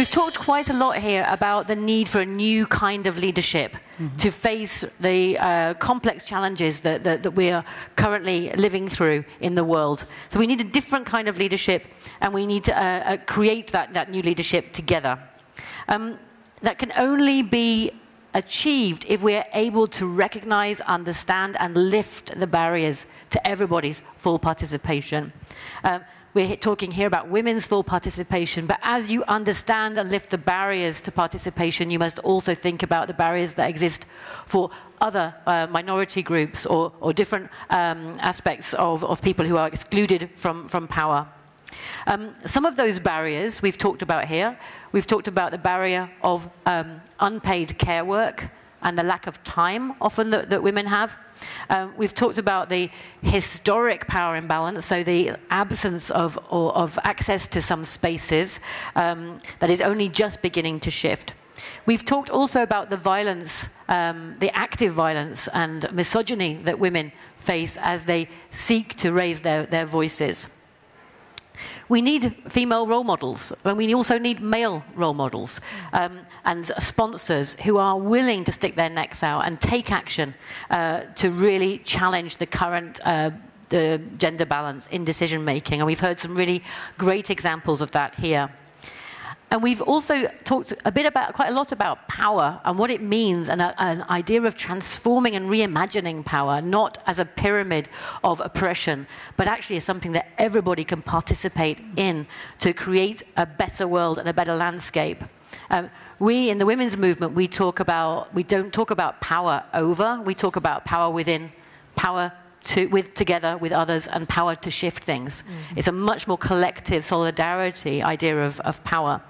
We've talked quite a lot here about the need for a new kind of leadership mm -hmm. to face the uh, complex challenges that, that, that, we are currently living through in the world. So we need a different kind of leadership, and we need to uh, uh, create that, that new leadership together. Um, that can only be achieved if we are able to recognize, understand, and lift the barriers to everybody's full participation. Um, we're talking here about women's full participation, but as you understand and lift the barriers to participation, you must also think about the barriers that exist for other uh, minority groups or, or different um, aspects of, of people who are excluded from, from power. Um, some of those barriers we've talked about here. We've talked about the barrier of um, unpaid care work and the lack of time often that, that women have. Um, we've talked about the historic power imbalance, so the absence of, or, of access to some spaces um, that is only just beginning to shift. We've talked also about the violence, um, the active violence and misogyny that women face as they seek to raise their, their voices. We need female role models, and we also need male role models um, and sponsors who are willing to stick their necks out and take action uh, to really challenge the current uh, the gender balance in decision making. And we've heard some really great examples of that here. And we've also talked a bit about, quite a lot about power and what it means, and a, an idea of transforming and reimagining power, not as a pyramid of oppression, but actually as something that everybody can participate in to create a better world and a better landscape. Um, we, in the women's movement, we talk about, we don't talk about power over, we talk about power within, power to, with, together with others and power to shift things. Mm -hmm. It's a much more collective solidarity idea of, of power.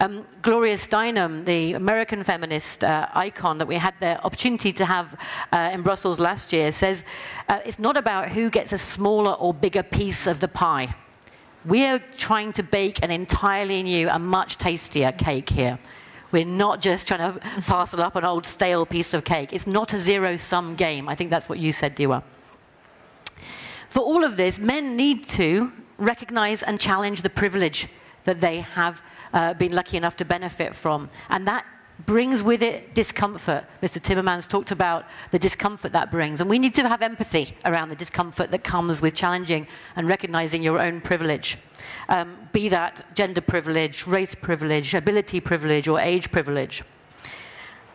Um, Gloria Steinem, the American feminist uh, icon that we had the opportunity to have uh, in Brussels last year, says uh, it's not about who gets a smaller or bigger piece of the pie. We are trying to bake an entirely new and much tastier cake here. We're not just trying to parcel up an old stale piece of cake. It's not a zero-sum game. I think that's what you said, Diwa. For all of this, men need to recognize and challenge the privilege that they have uh, been lucky enough to benefit from. And that brings with it discomfort. Mr. Timmermans talked about the discomfort that brings. And we need to have empathy around the discomfort that comes with challenging and recognizing your own privilege. Um, be that gender privilege, race privilege, ability privilege, or age privilege.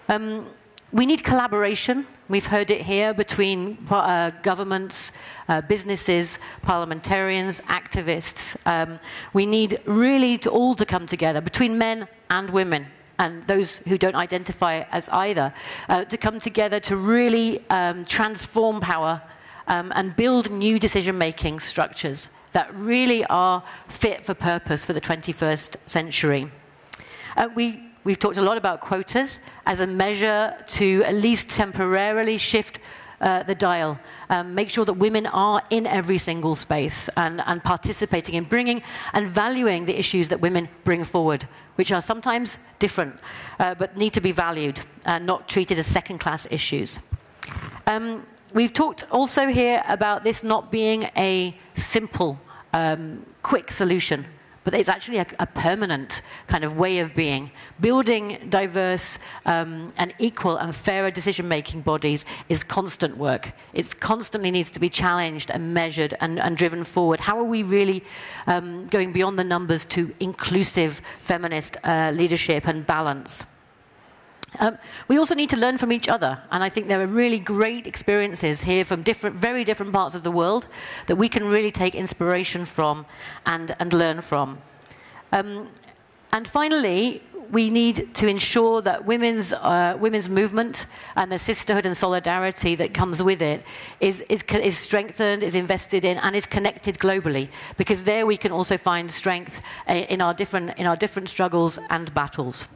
Um, we need collaboration. We've heard it here between uh, governments, uh, businesses, parliamentarians, activists. Um, we need really to all to come together, between men and women, and those who don't identify as either, uh, to come together to really um, transform power um, and build new decision-making structures that really are fit for purpose for the 21st century. Uh, we We've talked a lot about quotas as a measure to at least temporarily shift uh, the dial, um, make sure that women are in every single space and, and participating in bringing and valuing the issues that women bring forward, which are sometimes different, uh, but need to be valued and not treated as second-class issues. Um, we've talked also here about this not being a simple, um, quick solution but it's actually a, a, permanent kind of way of being. Building diverse um, and equal and fairer decision-making bodies is constant work. It constantly needs to be challenged and measured and, and driven forward. How are we really um, going beyond the numbers to inclusive feminist uh, leadership and balance? Um, we also need to learn from each other, and I think there are really great experiences here from different, very different parts of the world that we can really take inspiration from and, and learn from. Um, and finally, we need to ensure that women's, uh, women's movement and the sisterhood and solidarity that comes with it is, is, is strengthened, is invested in, and is connected globally. Because there we can also find strength uh, in our different, in our different struggles and battles.